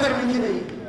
أكتر من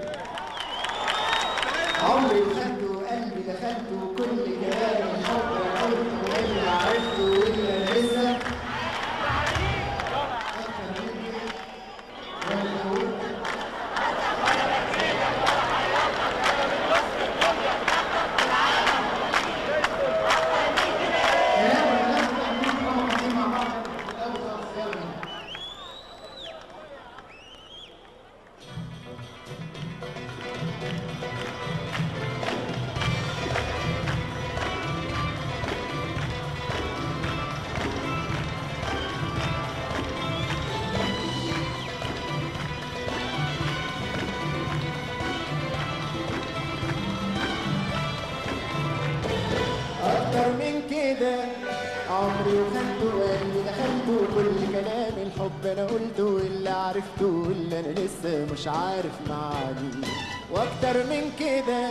عمري وخدته وقلبي دخلته كل كلام الحب أنا قلته واللي عرفته واللي أنا لسه مش عارف معانيه وأكتر من كده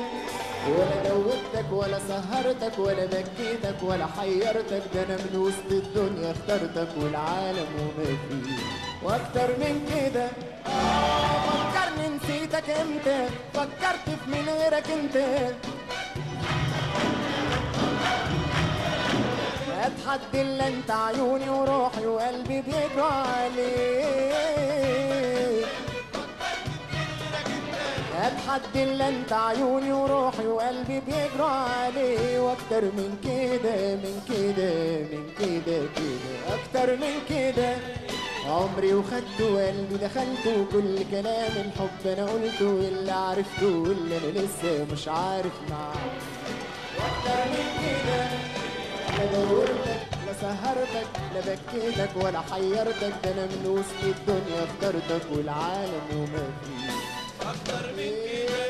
ولا دوبتك ولا سهرتك ولا بكيتك ولا حيرتك ده أنا من وسط الدنيا اخترتك والعالم وما فيه. وأكتر من كده فكرني نسيتك إمتى؟ فكرت في من غيرك انت اتحدى إلا أنت عيوني وروحي وقلبي بيجرى عليك اتحدى إلا أنت عيوني وروحي وقلبي بيجرى عليه وأكتر من كده من كده من كده كده. أكتر من كده. عمري وخدته وقلبي دخلته وكل كلام الحب أنا قلته واللي عرفته واللي أنا لسه مش عارف معاه وأكتر من لا دورتك لا سهرتك لا بكيتك ولا حيرتك. ده أنا من وسط الدنيا أخترتك والعالم وما فيه أكتر من كده.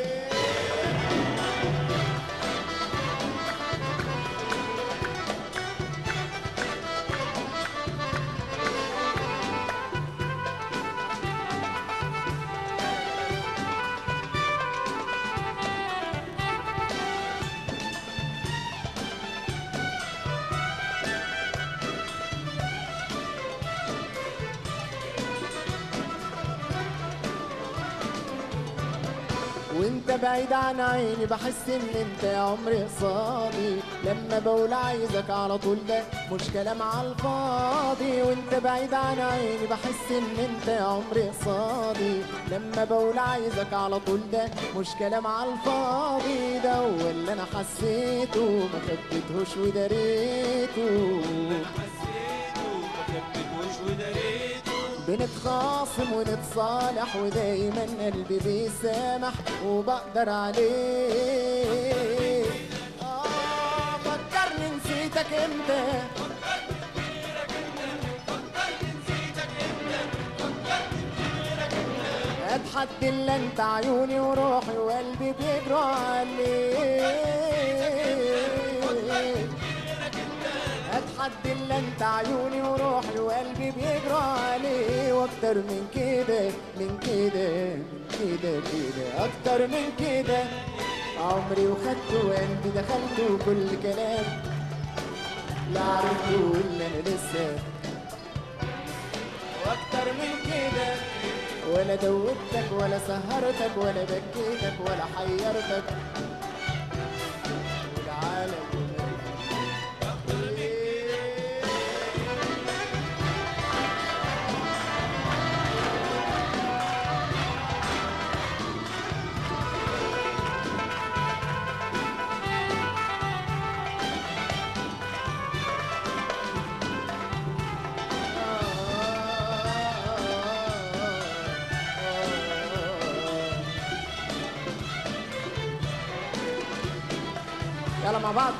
وانت بعيد عن عيني بحس إن أنت يا عمري قصادي لما بقول عايزك على طول ده مش كلام على الفاضي. وانت بعيد عن عيني بحس إن أنت يا عمري قصادي لما بقول عايزك على طول ده مش كلام على الفاضي. ده هو اللي أنا حسيته ما خبيتهوش وداريته. بنتخاصم ونتصالح ودايما قلبي بيسامح وبقدر عليه. آه فكرني نسيتك إمتى؟ اتحدى إلا أنت عيوني وروحي وقلبي بيجروا عليك. اتحدى إلا أنت عيوني وروحي وقلبي بيجرى عليه. وأكتر من كده من كده من كده كده. أكتر من كده عمري وخدته وقلبي دخلته وكل كلام لا عرفته إلا أنا لسه. وأكتر من كده ولا دوبتك ولا سهرتك ولا بكيتك ولا حيرتك. يلا مع بعض.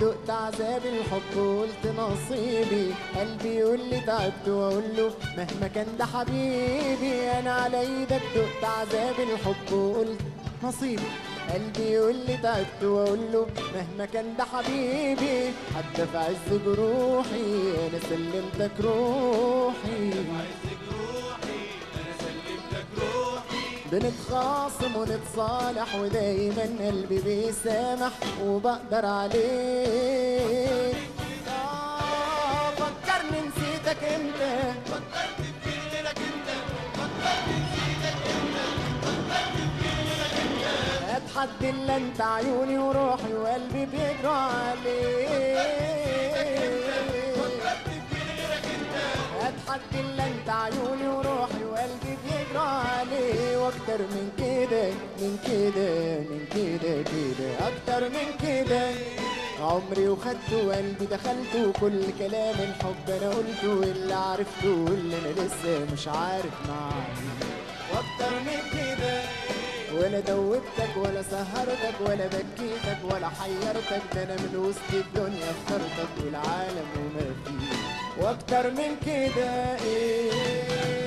دقت عذاب الحب وقلت نصيبي. قلبي يقول لي تعبت واقول له مهما كان ده حبيبي. أنا على إيدك دقت عذاب الحب وقلت نصيبي. قلبي يقول لي تعبت واقول له مهما كان ده حبيبي. حتى في عز جروحي أنا سلمتك روحي. بنتخاصم ونتصالح ودايما قلبي بيسامح وبقدر عليك. آه فكرني نسيتك انت اتحدى إلا أنت عيوني وروحي وقلبي بيجرى عليك. وأكتر من كده من كده من كده كده. أكتر من كده. عمري وخدته وقلبي دخلته وكل كلام الحب أنا قلته واللي عرفته واللي أنا لسه مش عارف معاه وأكتر من كده. ولا دوبتك ولا سهرتك ولا بكيتك ولا حيرتك. ده أنا من وسط الدنيا اخترتك والعالم وما فيه. وأكتر من كده إيه؟